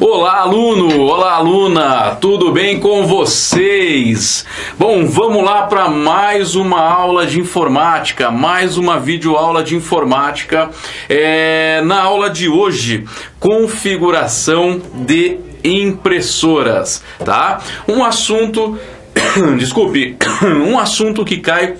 Olá, aluno! Olá, aluna! Tudo bem com vocês? Bom, vamos lá para mais uma aula de informática, mais uma videoaula de informática. É, na aula de hoje, configuração de impressoras, tá? Um assunto, desculpe, um assunto que cai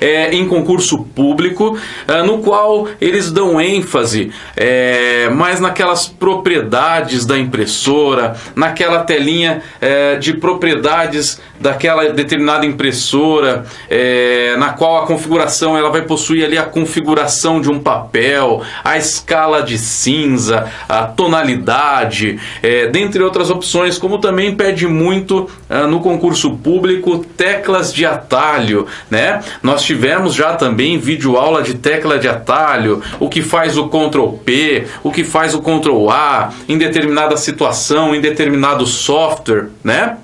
é, em concurso público, é, no qual eles dão ênfase é, mais naquelas propriedades da impressora, naquela telinha é, de propriedades daquela determinada impressora, é, na qual a configuração ela vai possuir ali a configuração de um papel, a escala de cinza, a tonalidade, é, dentre outras opções, como também pede muito no concurso público teclas de atalho, né? Nós tivemos já também vídeo aula de tecla de atalho, o que faz o Ctrl P, o que faz o Ctrl A em determinada situação, em determinado software, né?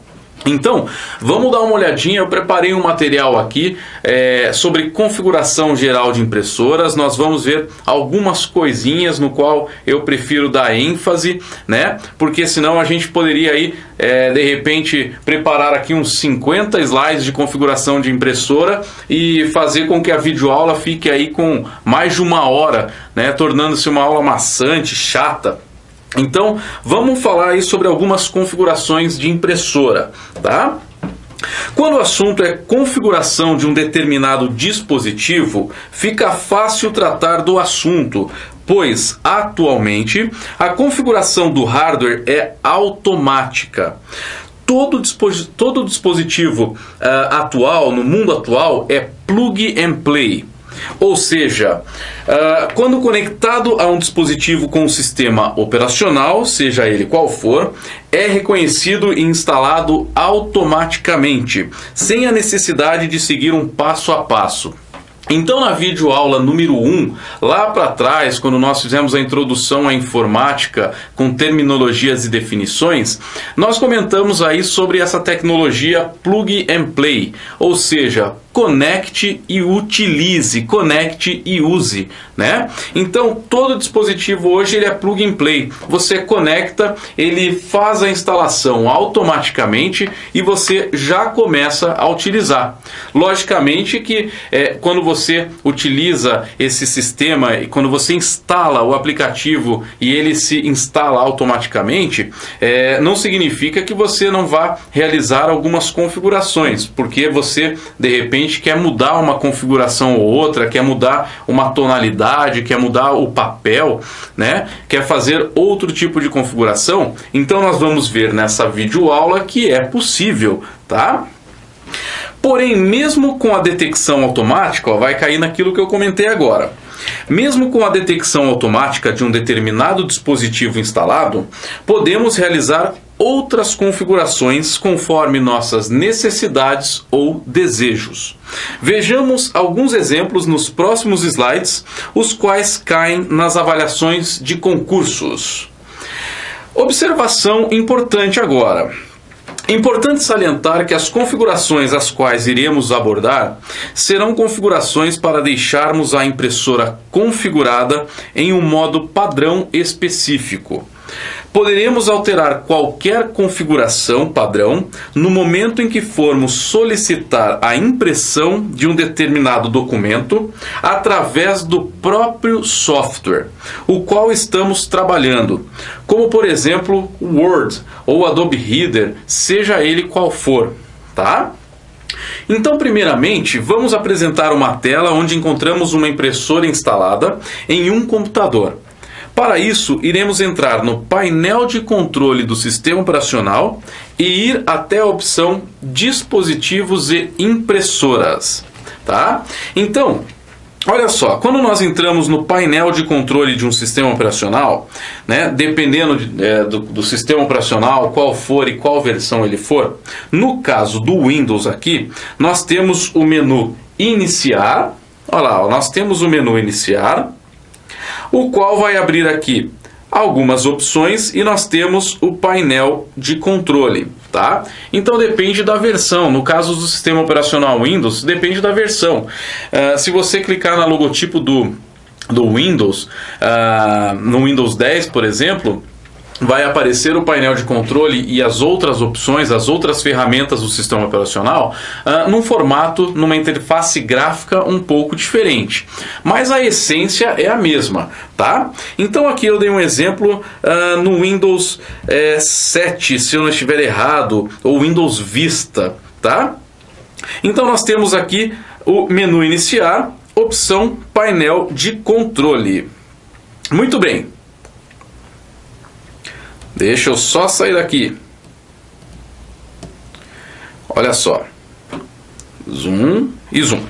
Então, vamos dar uma olhadinha. Eu preparei um material aqui é, sobre configuração geral de impressoras. Nós vamos ver algumas coisinhas no qual eu prefiro dar ênfase, né? Porque senão a gente poderia aí, é, de repente, preparar aqui uns 50 slides de configuração de impressora e fazer com que a videoaula fique aí com mais de uma hora, né? Tornando-se uma aula maçante, chata. Então, vamos falar aí sobre algumas configurações de impressora, tá? Quando o assunto é configuração de um determinado dispositivo, fica fácil tratar do assunto, pois atualmente a configuração do hardware é automática. Todo, disposi todo dispositivo uh, atual, no mundo atual, é plug and play. Ou seja, uh, quando conectado a um dispositivo com um sistema operacional, seja ele qual for, é reconhecido e instalado automaticamente, sem a necessidade de seguir um passo a passo. Então, na videoaula número 1, lá para trás, quando nós fizemos a introdução à informática com terminologias e definições, nós comentamos aí sobre essa tecnologia plug and play, ou seja, conecte e utilize, conecte e use, né? Então todo dispositivo hoje ele é plug and play. Você conecta, ele faz a instalação automaticamente e você já começa a utilizar. Logicamente que é, quando você utiliza esse sistema e quando você instala o aplicativo e ele se instala automaticamente, é, não significa que você não vá realizar algumas configurações, porque você de repente repente quer mudar uma configuração ou outra, quer mudar uma tonalidade, quer mudar o papel, né? Quer fazer outro tipo de configuração, então nós vamos ver nessa videoaula que é possível, tá? Porém, mesmo com a detecção automática, ó, vai cair naquilo que eu comentei agora. Mesmo com a detecção automática de um determinado dispositivo instalado, podemos realizar outras configurações conforme nossas necessidades ou desejos. Vejamos alguns exemplos nos próximos slides, os quais caem nas avaliações de concursos. Observação importante agora. Importante salientar que as configurações as quais iremos abordar serão configurações para deixarmos a impressora configurada em um modo padrão específico. Poderemos alterar qualquer configuração padrão no momento em que formos solicitar a impressão de um determinado documento através do próprio software, o qual estamos trabalhando, como por exemplo Word ou Adobe Reader, seja ele qual for, tá? Então, primeiramente, vamos apresentar uma tela onde encontramos uma impressora instalada em um computador. Para isso, iremos entrar no painel de controle do sistema operacional e ir até a opção Dispositivos e Impressoras. Tá? Então, Olha só, quando nós entramos no painel de controle de um sistema operacional, né, dependendo de, é, do, do, sistema operacional, qual for e qual versão ele for, no caso do Windows aqui, nós temos o menu Iniciar. Olha lá, nós temos o menu Iniciar, o qual vai abrir aqui algumas opções e nós temos o painel de controle, tá? Então depende da versão. No caso do sistema operacional Windows, depende da versão. Uh, se você clicar no logotipo do, do Windows, uh, no Windows 10, por exemplo, vai aparecer o painel de controle e as outras opções, as outras ferramentas do sistema operacional, uh, num formato, numa interface gráfica um pouco diferente. Mas a essência é a mesma, tá? Então aqui eu dei um exemplo uh, no Windows é, 7, se eu não estiver errado, ou Windows Vista, tá? Então nós temos aqui o menu iniciar, opção painel de controle. Muito bem. Deixa eu só sair daqui. Olha só. Zoom e zoom.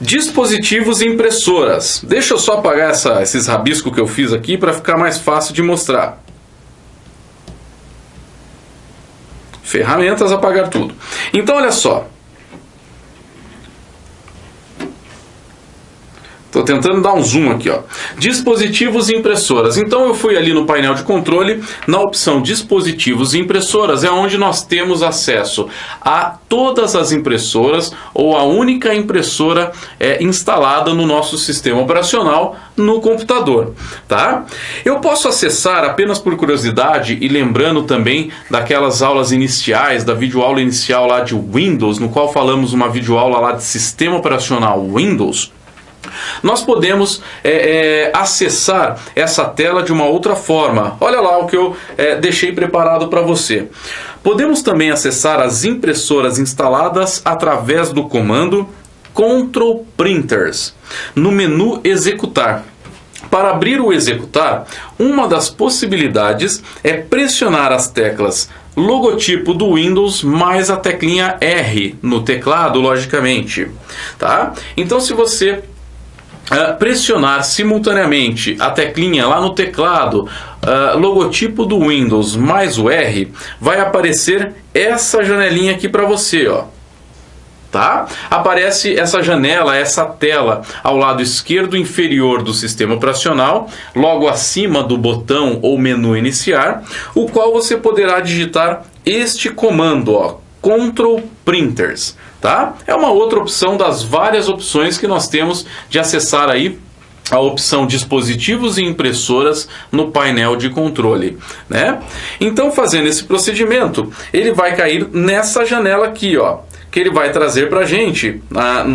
Dispositivos e impressoras. Deixa eu só apagar essa, esses rabiscos que eu fiz aqui para ficar mais fácil de mostrar. Ferramentas, apagar tudo. Então, olha só. Estou tentando dar um zoom aqui, ó. Dispositivos e impressoras. Então eu fui ali no painel de controle, na opção dispositivos e impressoras, é onde nós temos acesso a todas as impressoras ou a única impressora é, instalada no nosso sistema operacional no computador, tá? Eu posso acessar apenas por curiosidade e lembrando também daquelas aulas iniciais, da videoaula inicial lá de Windows, no qual falamos uma videoaula lá de sistema operacional Windows nós podemos é, é, acessar essa tela de uma outra forma. Olha lá o que eu é, deixei preparado para você. Podemos também acessar as impressoras instaladas através do comando Ctrl Printers no menu Executar. Para abrir o executar, uma das possibilidades é pressionar as teclas logotipo do Windows mais a teclinha R no teclado, logicamente, tá? Então se você Uh, pressionar simultaneamente a teclinha lá no teclado, uh, logotipo do Windows mais o R, vai aparecer essa janelinha aqui para você, ó. Tá? Aparece essa janela, essa tela ao lado esquerdo inferior do sistema operacional, logo acima do botão ou menu iniciar, o qual você poderá digitar este comando, ó, Ctrl Printers tá? É uma outra opção das várias opções que nós temos de acessar aí a opção dispositivos e impressoras no painel de controle, né? Então, fazendo esse procedimento, ele vai cair nessa janela aqui, ó, que ele vai trazer para a gente,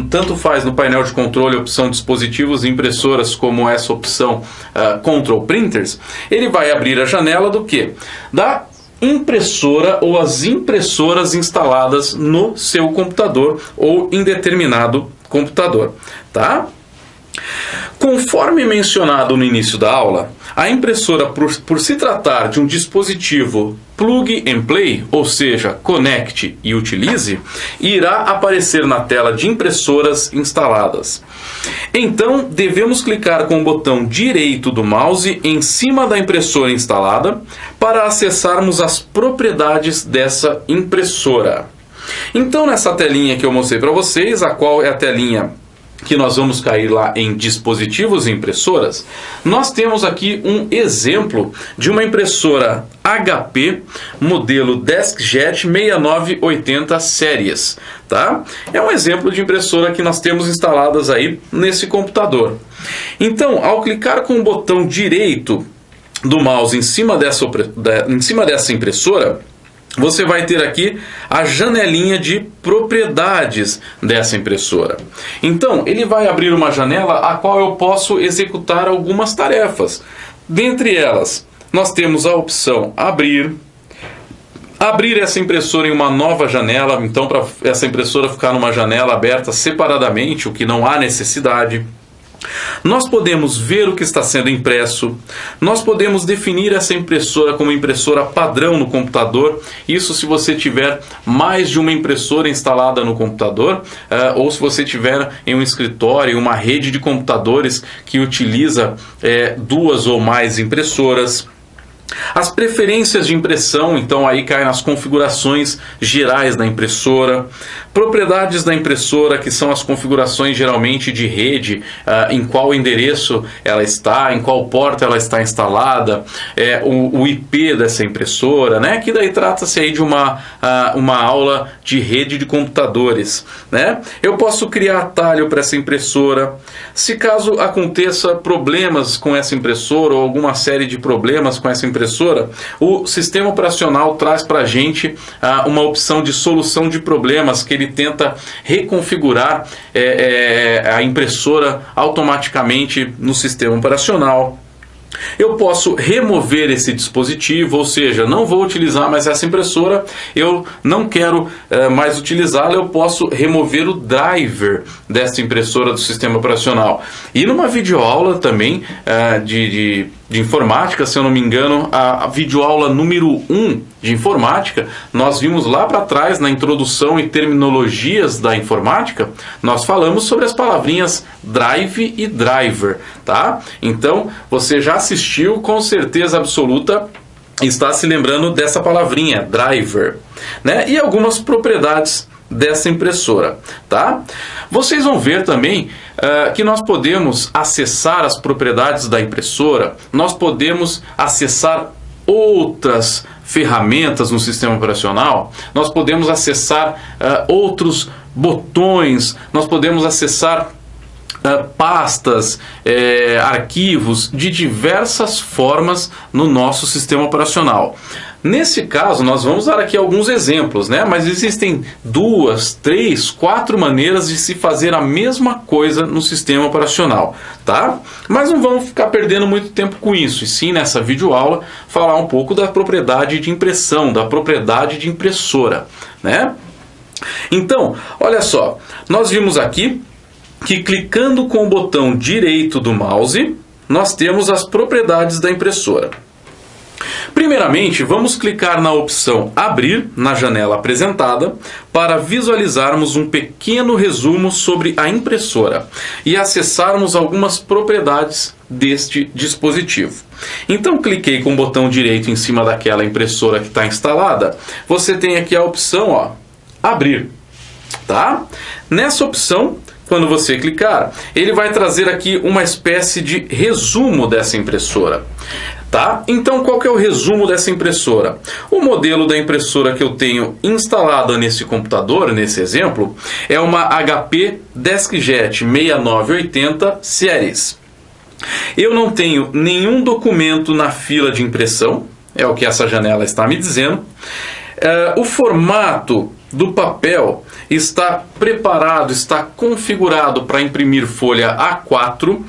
tanto faz no painel de controle opção dispositivos e impressoras como essa opção uh, Control Printers, ele vai abrir a janela do que? Da impressora ou as impressoras instaladas no seu computador ou em determinado computador, tá? Conforme mencionado no início da aula, a impressora, por, por, se tratar de um dispositivo plug and play, ou seja, conecte e utilize, irá aparecer na tela de impressoras instaladas. Então, devemos clicar com o botão direito do mouse em cima da impressora instalada para acessarmos as propriedades dessa impressora. Então, nessa telinha que eu mostrei para vocês, a qual é a telinha que nós vamos cair lá em dispositivos e impressoras, nós temos aqui um exemplo de uma impressora HP modelo DeskJet 6980 séries, tá? É um exemplo de impressora que nós temos instaladas aí nesse computador. Então, ao clicar com o botão direito do mouse em cima dessa, em cima dessa impressora, você vai ter aqui a janelinha de propriedades dessa impressora. Então, ele vai abrir uma janela a qual eu posso executar algumas tarefas. Dentre elas, nós temos a opção abrir, abrir essa impressora em uma nova janela, então para essa impressora ficar numa janela aberta separadamente, o que não há necessidade. Nós podemos ver o que está sendo impresso, nós podemos definir essa impressora como impressora padrão no computador, isso se você tiver mais de uma impressora instalada no computador, uh, ou se você tiver em um escritório, uma rede de computadores que utiliza uh, duas ou mais impressoras. As preferências de impressão, então aí cai nas configurações gerais da impressora. Propriedades da impressora, que são as configurações geralmente de rede, uh, em qual endereço ela está, em qual porta ela está instalada, é, o, o IP dessa impressora, né? que daí trata-se aí de uma, uh, uma aula de rede de computadores. Né? Eu posso criar atalho para essa impressora. Se caso aconteça problemas com essa impressora ou alguma série de problemas com essa impressora, impressora, o sistema operacional traz para a gente ah, uma opção de solução de problemas que ele tenta reconfigurar é, é, a impressora automaticamente no sistema operacional. Eu posso remover esse dispositivo, ou seja, não vou utilizar mais essa impressora, eu não quero é, mais utilizá-la, eu posso remover o driver desta impressora do sistema operacional. E numa videoaula também é, de, de de informática, se eu não me engano, a, a videoaula número 1 de informática, nós vimos lá para trás na introdução e terminologias da informática, nós falamos sobre as palavrinhas drive e driver, tá? Então, você já assistiu com certeza absoluta está se lembrando dessa palavrinha, driver, né? E algumas propriedades dessa impressora, tá? Vocês vão ver também uh, que nós podemos acessar as propriedades da impressora, nós podemos acessar outras ferramentas no sistema operacional, nós podemos acessar uh, outros botões, nós podemos acessar Uh, pastas, eh, arquivos de diversas formas no nosso sistema operacional. Nesse caso, nós vamos dar aqui alguns exemplos, né? mas existem duas, três, quatro maneiras de se fazer a mesma coisa no sistema operacional. Tá? Mas não vamos ficar perdendo muito tempo com isso, e sim nessa videoaula falar um pouco da propriedade de impressão, da propriedade de impressora. Né? Então, olha só, nós vimos aqui que clicando com o botão direito do mouse, nós temos as propriedades da impressora. Primeiramente, vamos clicar na opção Abrir na janela apresentada para visualizarmos um pequeno resumo sobre a impressora e acessarmos algumas propriedades deste dispositivo. Então, cliquei com o botão direito em cima daquela impressora que está instalada. Você tem aqui a opção ó, Abrir. Tá? Nessa opção, quando você clicar, ele vai trazer aqui uma espécie de resumo dessa impressora. Tá? Então, qual que é o resumo dessa impressora? O modelo da impressora que eu tenho instalada nesse computador, nesse exemplo, é uma HP DeskJet 6980 Series. Eu não tenho nenhum documento na fila de impressão, é o que essa janela está me dizendo. Uh, o formato do papel está preparado, está configurado para imprimir folha A4 uh,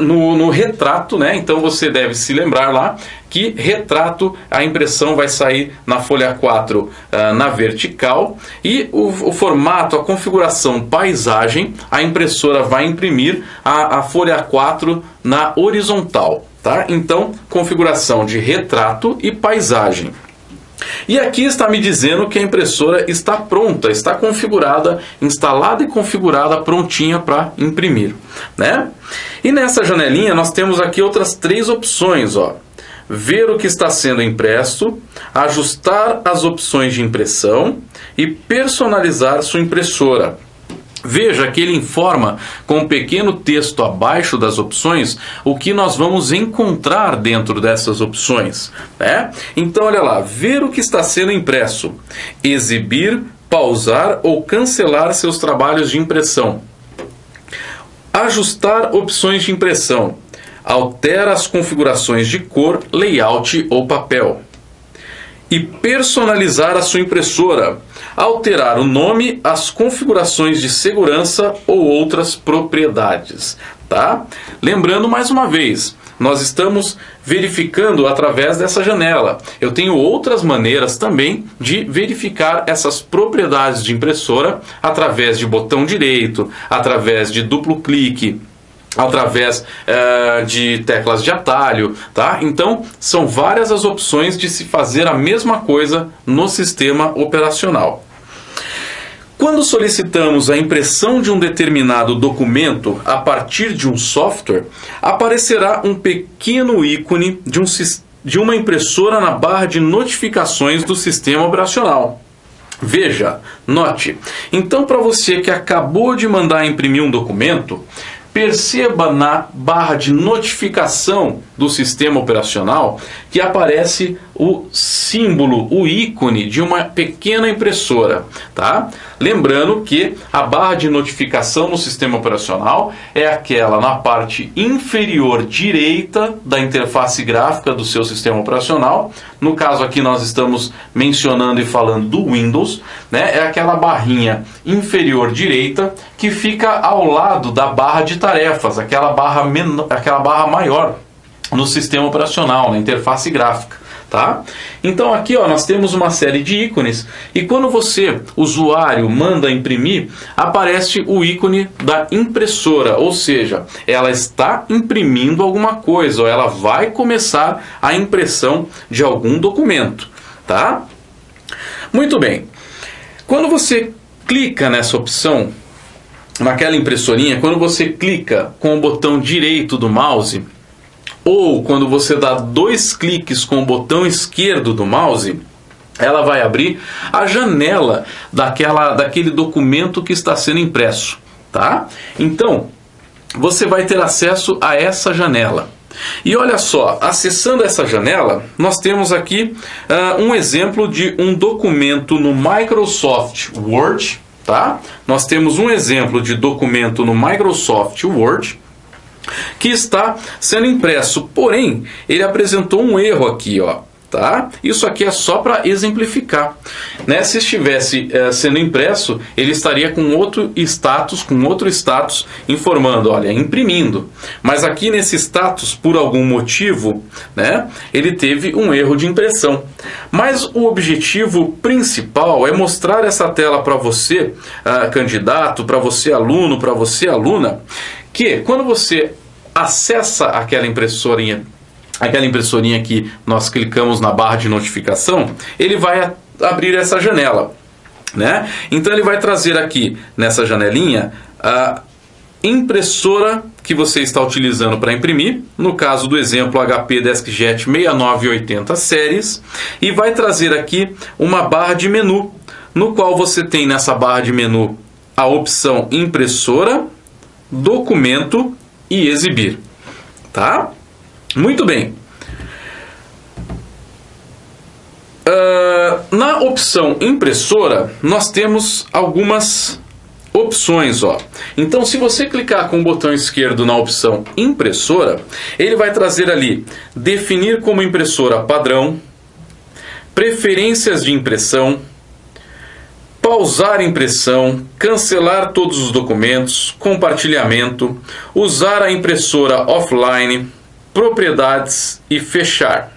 no, no retrato, né? Então você deve se lembrar lá que retrato a impressão vai sair na folha 4 uh, ah, na vertical e o, o, formato, a configuração paisagem, a impressora vai imprimir a, a folha 4 na horizontal. Tá? Então, configuração de retrato e paisagem. E aqui está me dizendo que a impressora está pronta, está configurada, instalada e configurada, prontinha para imprimir. Né? E nessa janelinha nós temos aqui outras três opções. Ó. Ver o que está sendo impresso, ajustar as opções de impressão e personalizar sua impressora. Veja que ele informa com um pequeno texto abaixo das opções o que nós vamos encontrar dentro dessas opções. Né? Então, olha lá, ver o que está sendo impresso, exibir, pausar ou cancelar seus trabalhos de impressão, ajustar opções de impressão, altera as configurações de cor, layout ou papel e personalizar a sua impressora alterar o nome, as configurações de segurança ou outras propriedades, tá? Lembrando mais uma vez, nós estamos verificando através dessa janela. Eu tenho outras maneiras também de verificar essas propriedades de impressora através de botão direito, através de duplo clique, através uh, de teclas de atalho, tá? Então, são várias as opções de se fazer a mesma coisa no sistema operacional. Quando solicitamos a impressão de um determinado documento a partir de um software, aparecerá um pequeno ícone de, um, de uma impressora na barra de notificações do sistema operacional. Veja, note. Então, para você que acabou de mandar imprimir um documento, perceba na barra de notificação do sistema operacional que aparece o símbolo, o ícone de uma pequena impressora, tá? Lembrando que a barra de notificação no sistema operacional é aquela na parte inferior direita da interface gráfica do seu sistema operacional. No caso aqui nós estamos mencionando e falando do Windows, né? É aquela barrinha inferior direita que fica ao lado da barra de tarefas, aquela barra menor, aquela barra maior no sistema operacional, na interface gráfica tá? Então aqui ó, nós temos uma série de ícones e quando você, usuário, manda imprimir, aparece o ícone da impressora, ou seja, ela está imprimindo alguma coisa, ou ela vai começar a impressão de algum documento, tá? Muito bem. Quando você clica nessa opção, naquela impressorinha, quando você clica com o botão direito do mouse, ou quando você dá dois cliques com o botão esquerdo do mouse, ela vai abrir a janela daquela, daquele documento que está sendo impresso, tá? Então, você vai ter acesso a essa janela. E olha só, acessando essa janela, nós temos aqui uh, um exemplo de um documento no Microsoft Word, tá? Nós temos um exemplo de documento no Microsoft Word que está sendo impresso. Porém, ele apresentou um erro aqui, ó. Tá? Isso aqui é só para exemplificar. Né? Se estivesse é, sendo impresso, ele estaria com outro status, com outro status informando, olha, imprimindo. Mas aqui nesse status, por algum motivo, né, ele teve um erro de impressão. Mas o objetivo principal é mostrar essa tela para você, uh, candidato, para você aluno, para você aluna, que quando você acessa aquela impressorinha, aquela impressorinha que nós clicamos na barra de notificação, ele vai abrir essa janela. Né? Então ele vai trazer aqui nessa janelinha a impressora que você está utilizando para imprimir, no caso do exemplo HP DeskJet 6980 séries, e vai trazer aqui uma barra de menu, no qual você tem nessa barra de menu a opção impressora, documento e exibir. Tá? Muito bem. Uh, na opção impressora, nós temos algumas opções. Ó. Então, se você clicar com o botão esquerdo na opção impressora, ele vai trazer ali definir como impressora padrão, preferências de impressão, pausar impressão, cancelar todos os documentos, compartilhamento, usar a impressora offline, propriedades e fechar.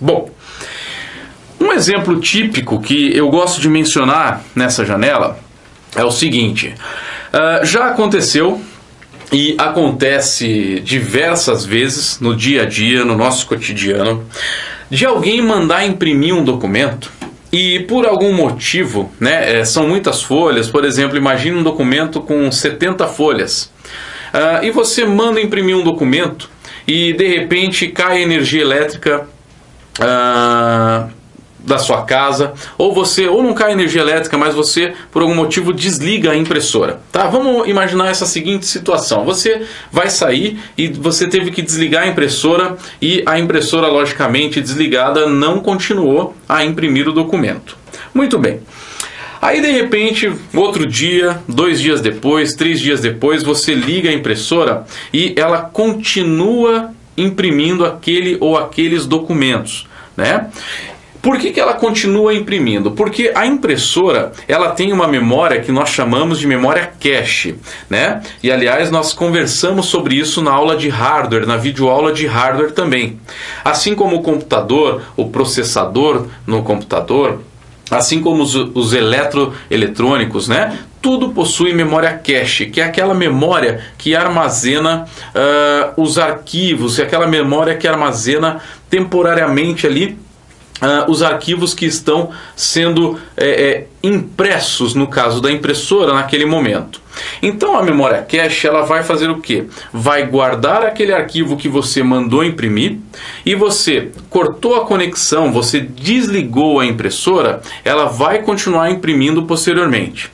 Bom, um exemplo típico que eu gosto de mencionar nessa janela é o seguinte: uh, já aconteceu e acontece diversas vezes no dia a dia, no nosso cotidiano, de alguém mandar imprimir um documento e por algum motivo, né, é, são muitas folhas, por exemplo, imagine um documento com 70 folhas. Uh, e você manda imprimir um documento e de repente cai energia elétrica uh, da sua casa, ou você, ou não cai energia elétrica, mas você por algum motivo desliga a impressora, tá? Vamos imaginar essa seguinte situação: você vai sair e você teve que desligar a impressora e a impressora logicamente desligada não continuou a imprimir o documento. Muito bem. Aí de repente, outro dia, dois dias depois, três dias depois, você liga a impressora e ela continua imprimindo aquele ou aqueles documentos, né? Por que, que ela continua imprimindo? Porque a impressora ela tem uma memória que nós chamamos de memória cache, né? E aliás nós conversamos sobre isso na aula de hardware, na videoaula de hardware também. Assim como o computador, o processador no computador, assim como os, os eletroeletrônicos, né? Tudo possui memória cache, que é aquela memória que armazena uh, os arquivos, é aquela memória que armazena temporariamente ali Uh, os arquivos que estão sendo é, é, impressos no caso da impressora naquele momento. Então a memória cache ela vai fazer o que? Vai guardar aquele arquivo que você mandou imprimir e você cortou a conexão, você desligou a impressora, ela vai continuar imprimindo posteriormente.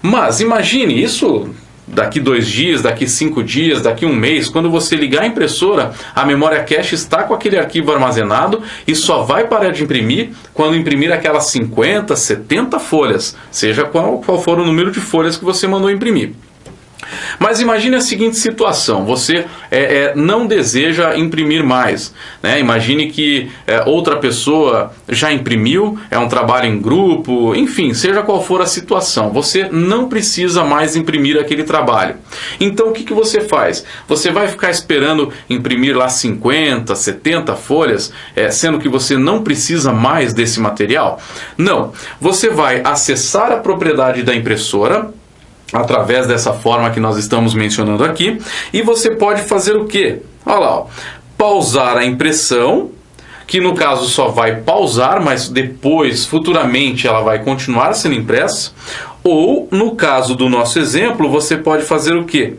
Mas imagine isso daqui dois dias, daqui cinco dias, daqui um mês, quando você ligar a impressora, a memória cache está com aquele arquivo armazenado e só vai parar de imprimir quando imprimir aquelas 50, 70 folhas, seja qual, qual for o número de folhas que você mandou imprimir. Mas imagine a seguinte situação: você é, é, não deseja imprimir mais. Né? Imagine que é, outra pessoa já imprimiu, é um trabalho em grupo, enfim, seja qual for a situação, você não precisa mais imprimir aquele trabalho. Então o que, que você faz? Você vai ficar esperando imprimir lá 50, 70 folhas, é, sendo que você não precisa mais desse material? Não. Você vai acessar a propriedade da impressora através dessa forma que nós estamos mencionando aqui. E você pode fazer o que? Olha lá, ó, pausar a impressão, que no caso só vai pausar, mas depois, futuramente, ela vai continuar sendo impressa. Ou, no caso do nosso exemplo, você pode fazer o que?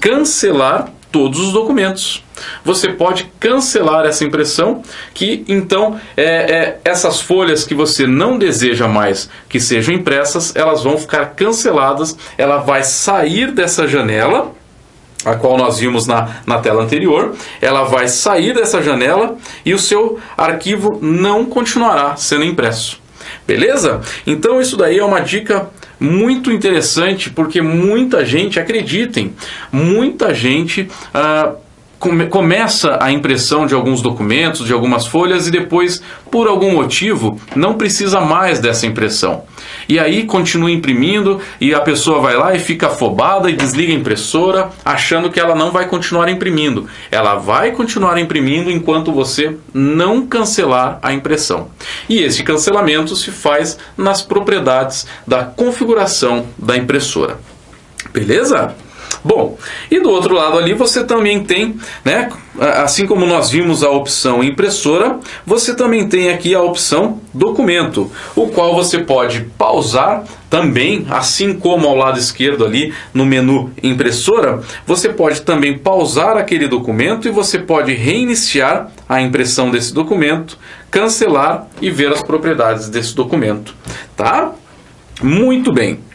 Cancelar todos os documentos. Você pode cancelar essa impressão, que então é, é, essas folhas que você não deseja mais que sejam impressas, elas vão ficar canceladas, ela vai sair dessa janela a qual nós vimos na, na tela anterior, ela vai sair dessa janela e o seu arquivo não continuará sendo impresso. Beleza? Então isso daí é uma dica muito interessante porque muita gente, acreditem, muita gente ah, come, começa a impressão de alguns documentos, de algumas folhas e depois, por algum motivo, não precisa mais dessa impressão. E aí continua imprimindo e a pessoa vai lá e fica afobada e desliga a impressora, achando que ela não vai continuar imprimindo. Ela vai continuar imprimindo enquanto você não cancelar a impressão. E esse cancelamento se faz nas propriedades da configuração da impressora. Beleza? Bom, e do outro lado ali você também tem, né, assim como nós vimos a opção impressora, você também tem aqui a opção documento, o qual você pode pausar também, assim como ao lado esquerdo ali no menu impressora, você pode também pausar aquele documento e você pode reiniciar a impressão desse documento, cancelar e ver as propriedades desse documento, tá? Muito bem.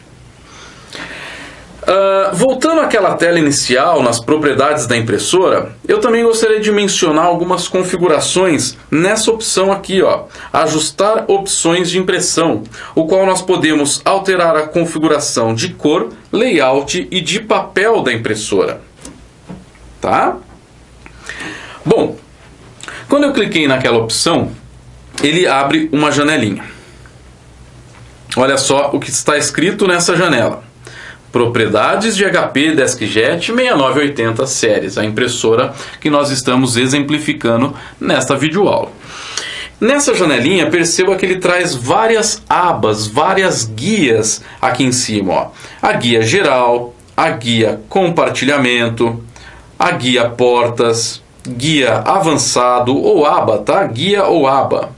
Uh, voltando àquela tela inicial, nas propriedades da impressora, eu também gostaria de mencionar algumas configurações nessa opção aqui, ó, ajustar opções de impressão, o qual nós podemos alterar a configuração de cor, layout e de papel da impressora. Tá? Bom, quando eu cliquei naquela opção, ele abre uma janelinha. Olha só o que está escrito nessa janela. Propriedades de HP DeskJet 6980 séries, a impressora que nós estamos exemplificando nesta videoaula. Nessa janelinha, perceba que ele traz várias abas, várias guias aqui em cima. Ó. A guia geral, a guia compartilhamento, a guia portas, guia avançado ou aba, tá? Guia ou aba.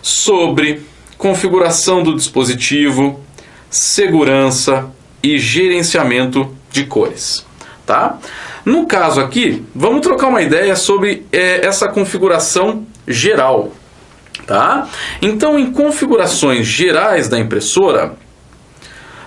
Sobre configuração do dispositivo, segurança, e gerenciamento de cores. Tá? No caso aqui, vamos trocar uma ideia sobre é, essa configuração geral. Tá? Então, em configurações gerais da impressora,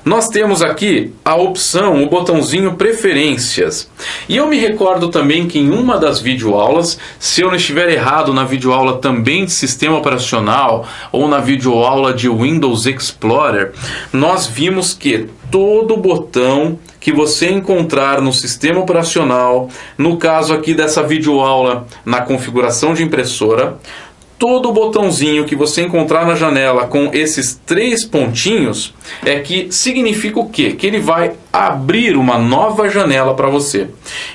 nós temos aqui a opção, o botãozinho preferências. E eu me recordo também que em uma das videoaulas, se eu não estiver errado na videoaula também de sistema operacional ou na videoaula de Windows Explorer, nós vimos que todo botão que você encontrar no sistema operacional, no caso aqui dessa videoaula na configuração de impressora, todo botãozinho que você encontrar na janela com esses três pontinhos é que significa o quê? Que ele vai abrir uma nova janela para você.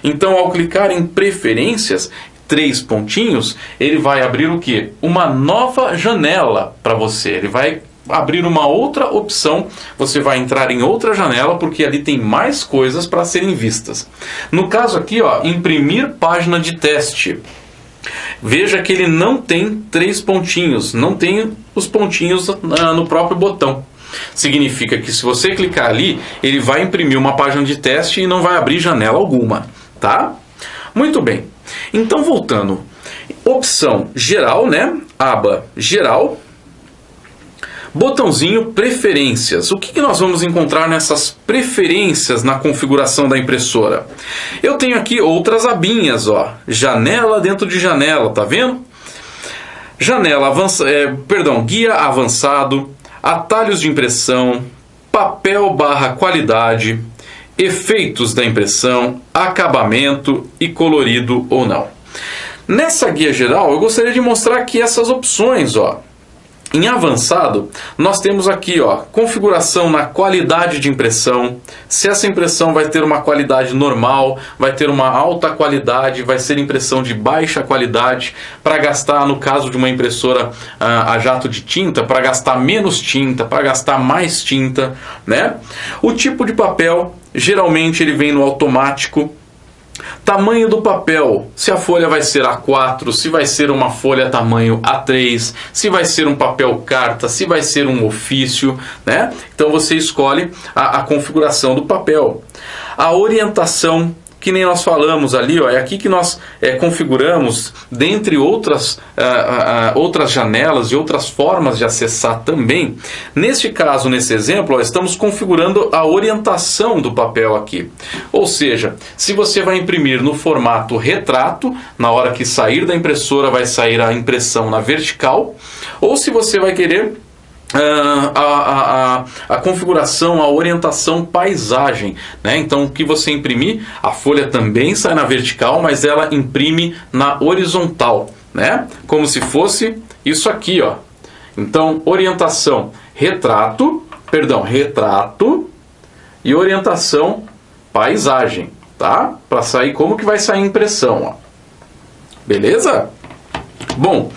Então, ao clicar em preferências, três pontinhos, ele vai abrir o quê? Uma nova janela para você. Ele vai abrir uma outra opção, você vai entrar em outra janela porque ali tem mais coisas para serem vistas. No caso aqui, ó, imprimir página de teste. Veja que ele não tem três pontinhos, não tem os pontinhos no próprio botão. Significa que se você clicar ali, ele vai imprimir uma página de teste e não vai abrir janela alguma, tá? Muito bem. Então voltando, opção geral, né? Aba geral. Botãozinho Preferências. O que, que nós vamos encontrar nessas preferências na configuração da impressora? Eu tenho aqui outras abinhas, ó. Janela dentro de janela, tá vendo? Janela avança, é, perdão, guia avançado, atalhos de impressão, papel barra qualidade, efeitos da impressão, acabamento e colorido ou não. Nessa guia geral, eu gostaria de mostrar aqui essas opções, ó. Em avançado, nós temos aqui, ó, configuração na qualidade de impressão. Se essa impressão vai ter uma qualidade normal, vai ter uma alta qualidade, vai ser impressão de baixa qualidade, para gastar, no caso de uma impressora ah, a jato de tinta, para gastar menos tinta, para gastar mais tinta, né? O tipo de papel, geralmente ele vem no automático, Tamanho do papel, se a folha vai ser A4, se vai ser uma folha tamanho A3, se vai ser um papel carta, se vai ser um ofício, né? Então você escolhe a, a configuração do papel. A orientação que nem nós falamos ali, ó, é aqui que nós é, configuramos, dentre outras, uh, uh, outras janelas e outras formas de acessar também. Neste caso, nesse exemplo, ó, estamos configurando a orientação do papel aqui. Ou seja, se você vai imprimir no formato retrato, na hora que sair da impressora vai sair a impressão na vertical, ou se você vai querer a, a, a, a, configuração, a orientação paisagem. Né? Então, o que você imprimir, a folha também sai na vertical, mas ela imprime na horizontal, né? como se fosse isso aqui. Ó. Então, orientação retrato, perdão, retrato e orientação paisagem, tá? Para sair como que vai sair a impressão, ó. Beleza? Bom,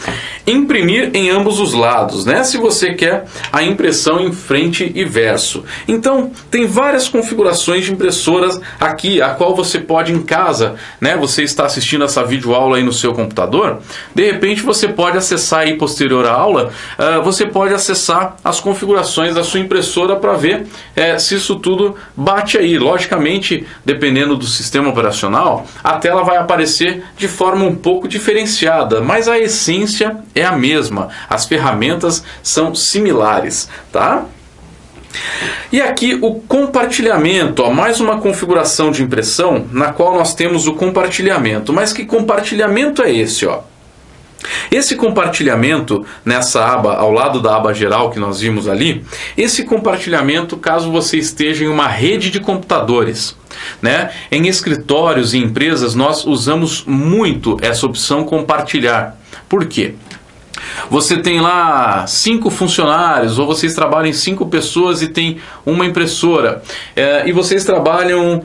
imprimir em ambos os lados, né? Se você quer a impressão em frente e verso. Então, tem várias configurações de impressoras aqui, a qual você pode em casa, né? Você está assistindo essa videoaula aí no seu computador, de repente você pode acessar aí posterior à aula, uh, você pode acessar as configurações da sua impressora para ver é, se isso tudo bate aí. Logicamente, dependendo do sistema operacional, a tela vai aparecer de forma um pouco diferenciada, mas a essência é a mesma, as ferramentas são similares, tá? E aqui o compartilhamento, ó, mais uma configuração de impressão na qual nós temos o compartilhamento. Mas que compartilhamento é esse? Ó? Esse compartilhamento nessa aba, ao lado da aba geral que nós vimos ali, esse compartilhamento caso você esteja em uma rede de computadores. Né? Em escritórios e empresas nós usamos muito essa opção compartilhar. Por quê? Você tem lá cinco funcionários, ou vocês trabalham em cinco pessoas e tem uma impressora, é, e vocês trabalham,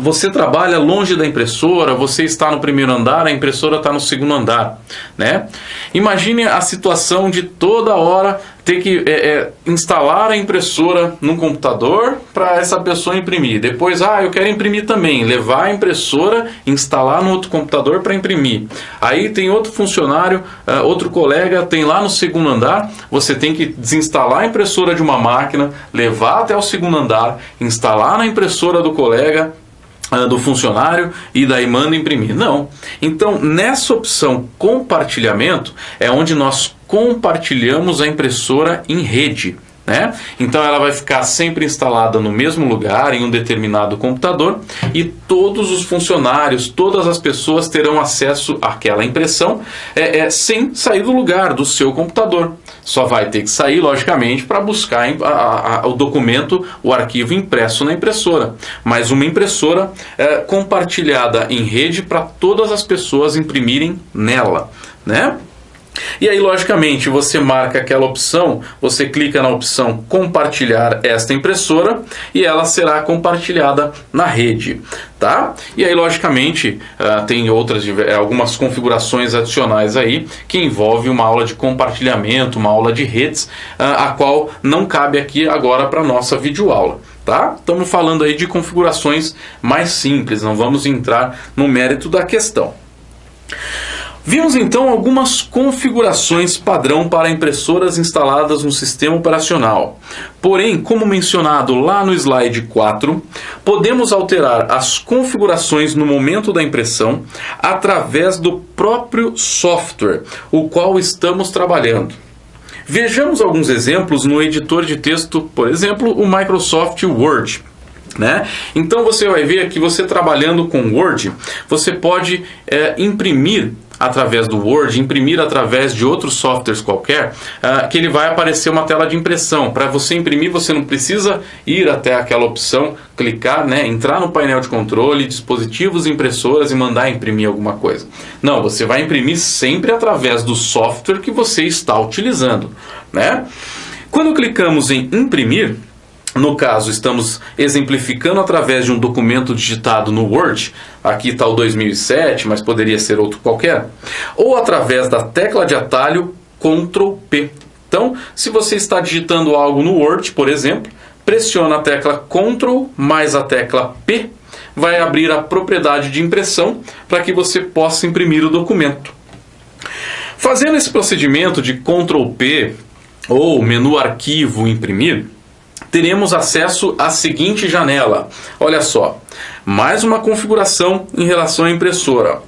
você trabalha longe da impressora, você está no primeiro andar, a impressora está no segundo andar, né? Imagine a situação de toda hora ter que é, é, instalar a impressora no computador para essa pessoa imprimir. Depois, ah, eu quero imprimir também, levar a impressora, instalar no outro computador para imprimir. Aí tem outro funcionário, uh, outro colega tem lá no segundo andar, você tem que desinstalar a impressora de uma máquina, levar até o segundo andar, instalar na impressora do colega, ah, do funcionário e daí manda imprimir. Não. Então, nessa opção compartilhamento é onde nós compartilhamos a impressora em rede. Né? Então ela vai ficar sempre instalada no mesmo lugar, em um determinado computador, e todos os funcionários, todas as pessoas terão acesso àquela impressão é, é, sem sair do lugar do seu computador. Só vai ter que sair, logicamente, para buscar a, a, o documento, o arquivo impresso na impressora. Mas uma impressora é, compartilhada em rede para todas as pessoas imprimirem nela. Né? E aí, logicamente, você marca aquela opção, você clica na opção compartilhar esta impressora e ela será compartilhada na rede, tá? E aí, logicamente, uh, tem outras eh, algumas configurações adicionais aí que envolve uma aula de compartilhamento, uma aula de redes, uh, a qual não cabe aqui agora para nossa videoaula. Tá? Estamos falando aí de configurações mais simples, não vamos entrar no mérito da questão. Vimos então algumas configurações padrão para impressoras instaladas no sistema operacional. Porém, como mencionado lá no slide 4, podemos alterar as configurações no momento da impressão através do próprio software, o qual estamos trabalhando. Vejamos alguns exemplos no editor de texto, por exemplo, o Microsoft Word. Né? Então você vai ver que você trabalhando com Word, você pode é, imprimir através do Word, imprimir através de outros softwares qualquer, uh, que ele vai aparecer uma tela de impressão. Para você imprimir, você não precisa ir até aquela opção, clicar, né, entrar no painel de controle, dispositivos, impressoras e mandar imprimir alguma coisa. Não, você vai imprimir sempre através do software que você está utilizando. Né? Quando clicamos em imprimir, no caso, estamos exemplificando através de um documento digitado no Word, aqui está o 2007, mas poderia ser outro qualquer, ou através da tecla de atalho Ctrl P. Então, se você está digitando algo no Word, por exemplo, pressiona a tecla Ctrl mais a tecla P, vai abrir a propriedade de impressão para que você possa imprimir o documento. Fazendo esse procedimento de Ctrl P ou menu arquivo imprimir, teremos acesso à seguinte janela. Olha só, mais uma configuração em relação à impressora.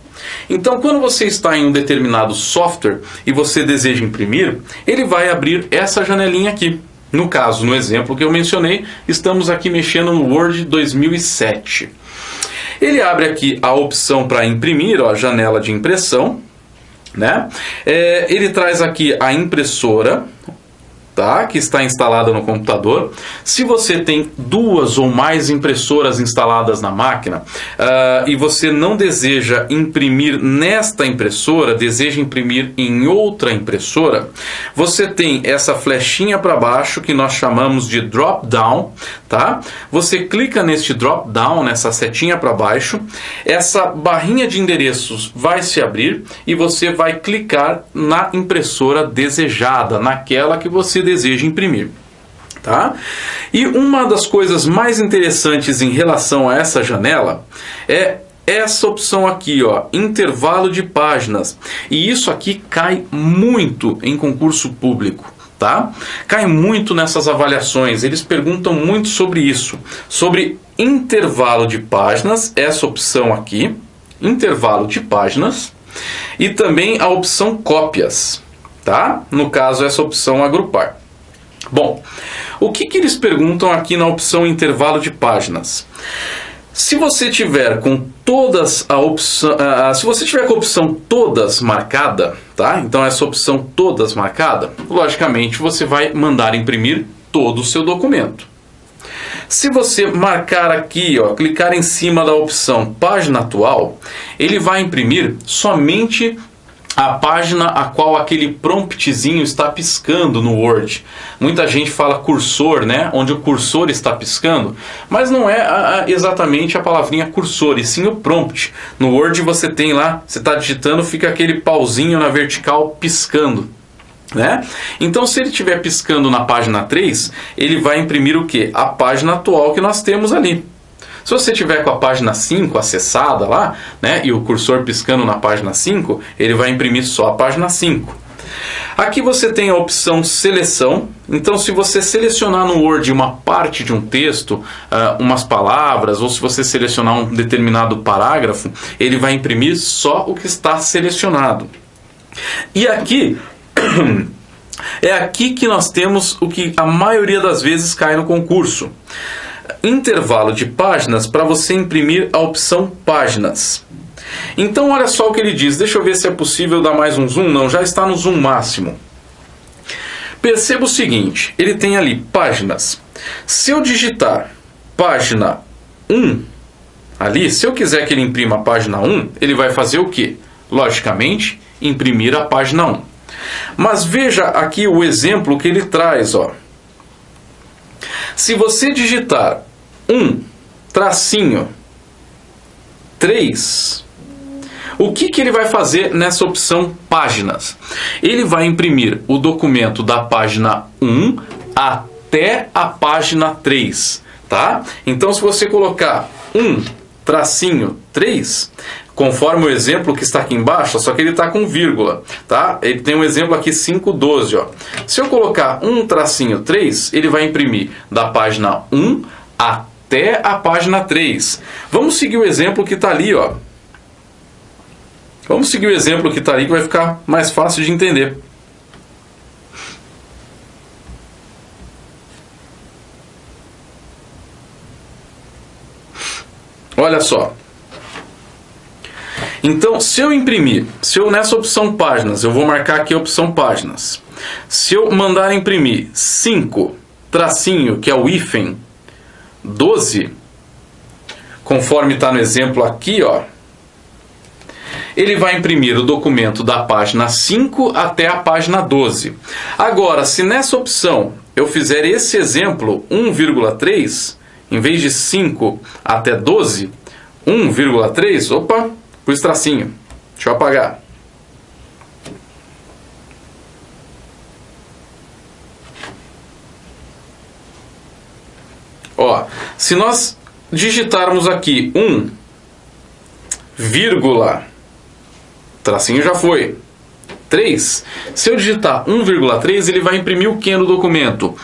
Então, quando você está em um determinado software e você deseja imprimir, ele vai abrir essa janelinha aqui. No caso, no exemplo que eu mencionei, estamos aqui mexendo no Word 2007. Ele abre aqui a opção para imprimir, ó, janela de impressão. Né? É, ele traz aqui a impressora, tá? que está instalada no computador. Se você tem duas ou mais impressoras instaladas na máquina uh, e você não deseja imprimir nesta impressora, deseja imprimir em outra impressora, você tem essa flechinha para baixo que nós chamamos de drop down, tá? Você clica neste drop down, nessa setinha para baixo, essa barrinha de endereços vai se abrir e você vai clicar na impressora desejada, naquela que você deseja imprimir. Tá? E uma das coisas mais interessantes em relação a essa janela é essa opção aqui, ó, intervalo de páginas. E isso aqui cai muito em concurso público, tá? Cai muito nessas avaliações. Eles perguntam muito sobre isso, sobre intervalo de páginas, essa opção aqui, intervalo de páginas, e também a opção cópias tá? No caso, essa opção agrupar. Bom, o que, que eles perguntam aqui na opção intervalo de páginas? Se você tiver com todas a opção, uh, se você tiver com a opção todas marcada, tá? Então essa opção todas marcada, logicamente você vai mandar imprimir todo o seu documento. Se você marcar aqui, ó, clicar em cima da opção página atual, ele vai imprimir somente a página a qual aquele promptzinho está piscando no Word. Muita gente fala cursor, né? Onde o cursor está piscando, mas não é a, a, exatamente a palavrinha cursor, e sim o prompt. No Word você tem lá, você está digitando, fica aquele pauzinho na vertical piscando. Né? Então, se ele estiver piscando na página 3, ele vai imprimir o que? A página atual que nós temos ali. Se você tiver com a página 5 acessada lá, né, e o cursor piscando na página 5, ele vai imprimir só a página 5. Aqui você tem a opção seleção. Então, se você selecionar no Word uma parte de um texto, uh, umas palavras, ou se você selecionar um determinado parágrafo, ele vai imprimir só o que está selecionado. E aqui é aqui que nós temos o que a maioria das vezes cai no concurso intervalo de páginas para você imprimir a opção páginas. Então olha só o que ele diz. Deixa eu ver se é possível dar mais um zoom. Não, já está no zoom máximo. Perceba o seguinte, ele tem ali páginas. Se eu digitar página 1 ali, se eu quiser que ele imprima a página 1, ele vai fazer o quê? Logicamente, imprimir a página 1. Mas veja aqui o exemplo que ele traz, ó. Se você digitar 1, tracinho 3, o que, que ele vai fazer nessa opção páginas? Ele vai imprimir o documento da página 1 até a página 3, tá? Então se você colocar 1 tracinho 3, conforme o exemplo que está aqui embaixo, só que ele está com vírgula, tá? Ele tem um exemplo aqui 512, ó. Se eu colocar um tracinho 3, ele vai imprimir da página 1 até a página 3. Vamos seguir o exemplo que está ali, ó. Vamos seguir o exemplo que está ali que vai ficar mais fácil de entender. Olha só. Então, se eu imprimir, se eu nessa opção páginas, eu vou marcar aqui a opção páginas. Se eu mandar imprimir 5 tracinho, que é o hífen 12, conforme está no exemplo aqui, ó, ele vai imprimir o documento da página 5 até a página 12. Agora, se nessa opção eu fizer esse exemplo 1,3, em vez de 5 até 12, 1,3, opa, pus tracinho. Deixa eu apagar. Ó, se nós digitarmos aqui 1, vírgula, tracinho já foi, 3, se eu digitar 1,3, ele vai imprimir o que no documento?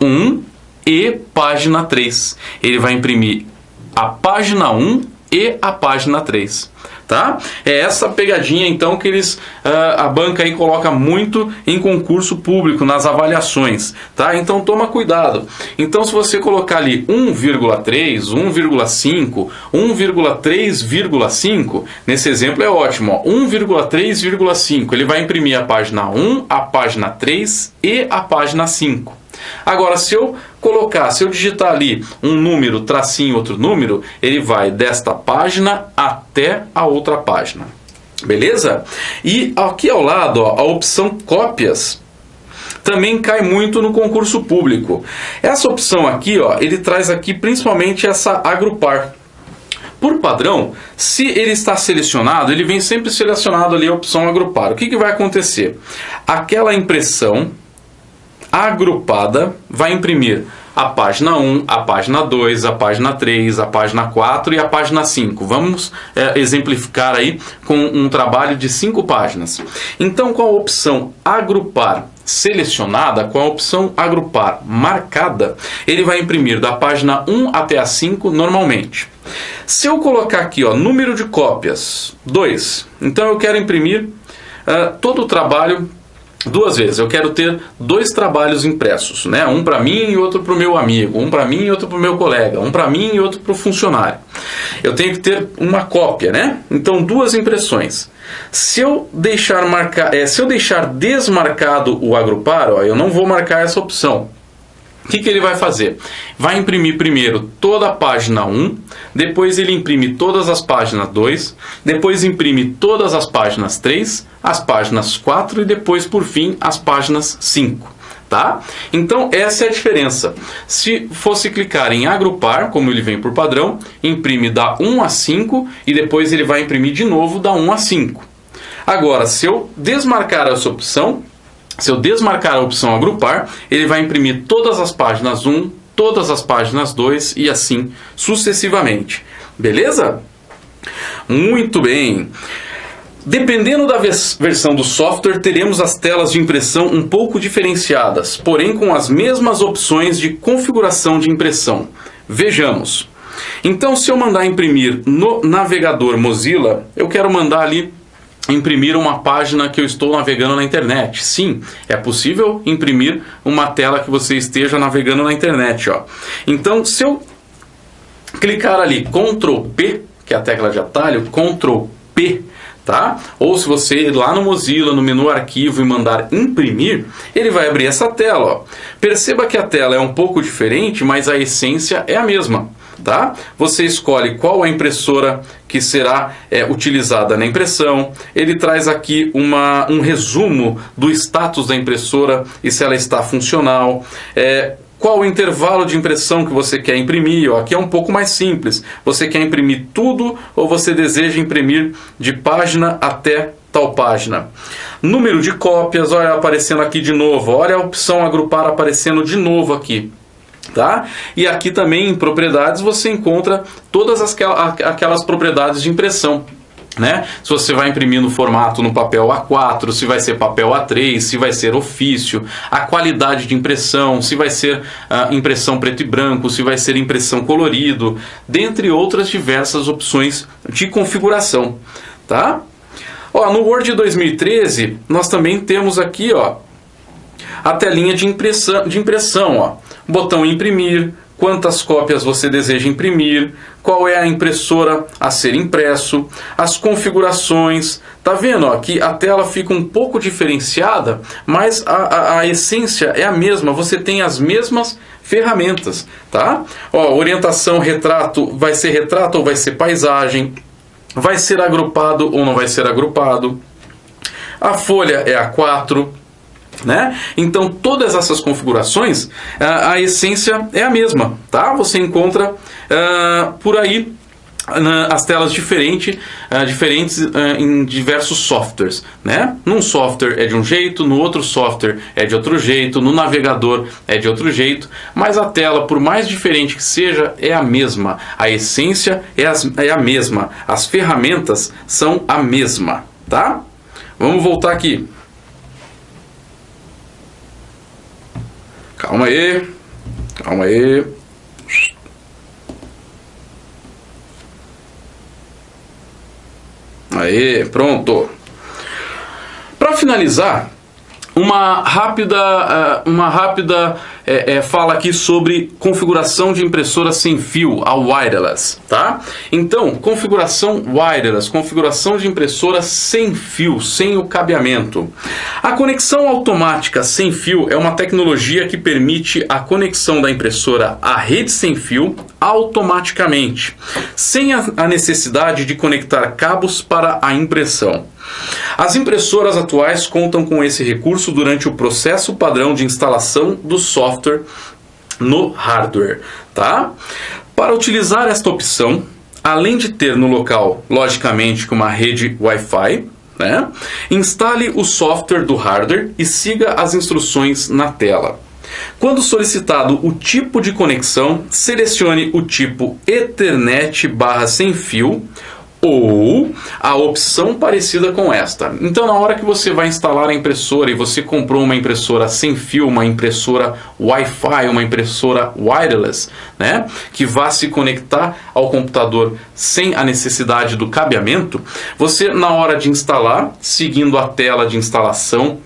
1 e página 3. Ele vai imprimir a página 1 e a página 3 tá? É essa pegadinha então que eles uh, a banca aí coloca muito em concurso público nas avaliações, tá? Então toma cuidado. Então se você colocar ali 1,3, 1,5, 1,3,5, nesse exemplo é ótimo, 1,3,5, ele vai imprimir a página 1, a página 3 e a página 5. Agora, se eu colocar, se eu digitar ali um número, tracinho, outro número, ele vai desta página até a outra página. Beleza? E aqui ao lado, ó, a opção cópias também cai muito no concurso público. Essa opção aqui, ó, ele traz aqui principalmente essa agrupar. Por padrão, se ele está selecionado, ele vem sempre selecionado ali a opção agrupar. O que, que vai acontecer? Aquela impressão agrupada vai imprimir a página 1, a página 2, a página 3, a página 4 e a página 5. Vamos é, exemplificar aí com um trabalho de 5 páginas. Então, com a opção agrupar selecionada, com a opção agrupar marcada, ele vai imprimir da página 1 até a 5 normalmente. Se eu colocar aqui, ó, número de cópias, 2, então eu quero imprimir uh, todo o trabalho duas vezes. Eu quero ter dois trabalhos impressos, né? Um para mim e outro para o meu amigo, um para mim e outro para o meu colega, um para mim e outro para o funcionário. Eu tenho que ter uma cópia, né? Então duas impressões. Se eu deixar marcar, é, se eu deixar desmarcado o agrupar, ó, eu não vou marcar essa opção. O que, que ele vai fazer? Vai imprimir primeiro toda a página 1, depois ele imprime todas as páginas 2, depois imprime todas as páginas 3, as páginas 4 e depois, por fim, as páginas 5. Tá? Então, essa é a diferença. Se fosse clicar em agrupar, como ele vem por padrão, imprime da 1 a 5 e depois ele vai imprimir de novo da 1 a 5. Agora, se eu desmarcar essa opção, se eu desmarcar a opção agrupar, ele vai imprimir todas as páginas 1, todas as páginas 2 e assim sucessivamente. Beleza? Muito bem. Dependendo da versão do software, teremos as telas de impressão um pouco diferenciadas, porém com as mesmas opções de configuração de impressão. Vejamos. Então, se eu mandar imprimir no navegador Mozilla, eu quero mandar ali imprimir uma página que eu estou navegando na internet. Sim, é possível imprimir uma tela que você esteja navegando na internet. Ó. Então, se eu clicar ali Ctrl P, que é a tecla de atalho, Ctrl P, tá? Ou se você ir lá no Mozilla, no menu arquivo e mandar imprimir, ele vai abrir essa tela. Ó. Perceba que a tela é um pouco diferente, mas a essência é a mesma tá? Você escolhe qual a impressora que será é, utilizada na impressão. Ele traz aqui uma, um resumo do status da impressora e se ela está funcional. É, qual o intervalo de impressão que você quer imprimir? Ó, aqui é um pouco mais simples. Você quer imprimir tudo ou você deseja imprimir de página até tal página? Número de cópias, olha aparecendo aqui de novo. Olha a opção agrupar aparecendo de novo aqui. Tá? E aqui também em propriedades você encontra todas as, aquelas propriedades de impressão. Né? Se você vai imprimir no formato no papel A4, se vai ser papel A3, se vai ser ofício, a qualidade de impressão, se vai ser uh, impressão preto e branco, se vai ser impressão colorido, dentre outras diversas opções de configuração. Tá? Ó, no Word 2013 nós também temos aqui ó, a telinha de impressão, de impressão ó botão imprimir, quantas cópias você deseja imprimir, qual é a impressora a ser impresso, as configurações. Tá vendo? Ó, que a tela fica um pouco diferenciada, mas a, a, a essência é a mesma. Você tem as mesmas ferramentas, tá? Ó, orientação retrato vai ser retrato ou vai ser paisagem, vai ser agrupado ou não vai ser agrupado. A folha é A4, né? Então todas essas configurações, a, essência é a mesma, tá? Você encontra uh, por aí as telas diferente, uh, diferentes uh, em diversos softwares. Né? Num software é de um jeito, no outro software é de outro jeito, no navegador é de outro jeito, mas a tela, por mais diferente que seja, é a mesma. A essência é, as, é a mesma. As ferramentas são a mesma. Tá? Vamos voltar aqui. Calma aí. Calma aí. Aí, pronto. Para finalizar, uma rápida, uh, uma rápida é, é, fala aqui sobre configuração de impressora sem fio, a wireless, tá? Então, configuração wireless, configuração de impressora sem fio, sem o cabeamento. A conexão automática sem fio é uma tecnologia que permite a conexão da impressora à rede sem fio automaticamente, sem a necessidade de conectar cabos para a impressão. As impressoras atuais contam com esse recurso durante o processo padrão de instalação do software no hardware, tá? Para utilizar esta opção, além de ter no local, logicamente, uma rede Wi-Fi, né? Instale o software do hardware e siga as instruções na tela. Quando solicitado o tipo de conexão, selecione o tipo Ethernet barra sem fio ou a opção parecida com esta. Então, na hora que você vai instalar a impressora e você comprou uma impressora sem fio, uma impressora Wi-Fi, uma impressora wireless, né, que vá se conectar ao computador sem a necessidade do cabeamento, você na hora de instalar, seguindo a tela de instalação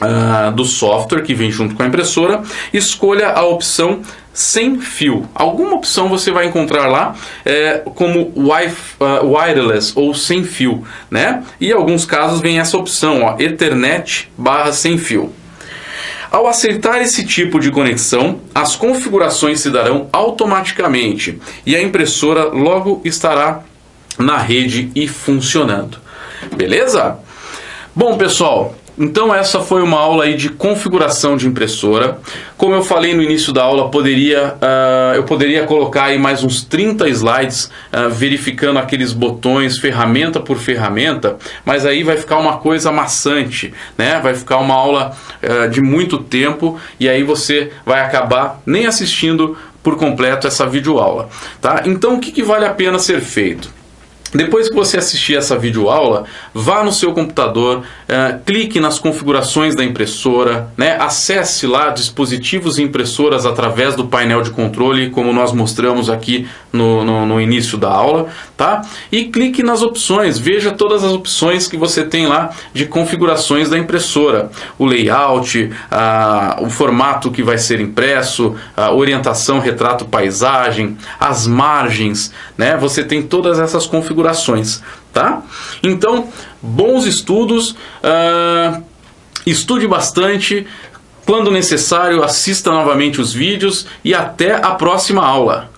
Uh, do software que vem junto com a impressora, escolha a opção sem fio. Alguma opção você vai encontrar lá é, como uh, wireless ou sem fio, né? E em alguns casos vem essa opção, ó, Ethernet barra sem fio. Ao aceitar esse tipo de conexão, as configurações se darão automaticamente e a impressora logo estará na rede e funcionando. Beleza? Bom, pessoal, então essa foi uma aula aí de configuração de impressora. Como eu falei no início da aula, poderia, uh, eu poderia colocar aí mais uns 30 slides uh, verificando aqueles botões ferramenta por ferramenta, mas aí vai ficar uma coisa maçante, né? Vai ficar uma aula uh, de muito tempo e aí você vai acabar nem assistindo por completo essa videoaula, tá? Então o que, que vale a pena ser feito? Depois que você assistir essa videoaula, vá no seu computador, uh, clique nas configurações da impressora, né, acesse lá dispositivos e impressoras através do painel de controle, como nós mostramos aqui no, no, no, início da aula, tá? E clique nas opções, veja todas as opções que você tem lá de configurações da impressora, o layout, uh, o formato que vai ser impresso, a orientação, retrato, paisagem, as margens, né? Você tem todas essas configurações configurações, tá? Então, bons estudos, uh, estude bastante, quando necessário, assista novamente os vídeos e até a próxima aula.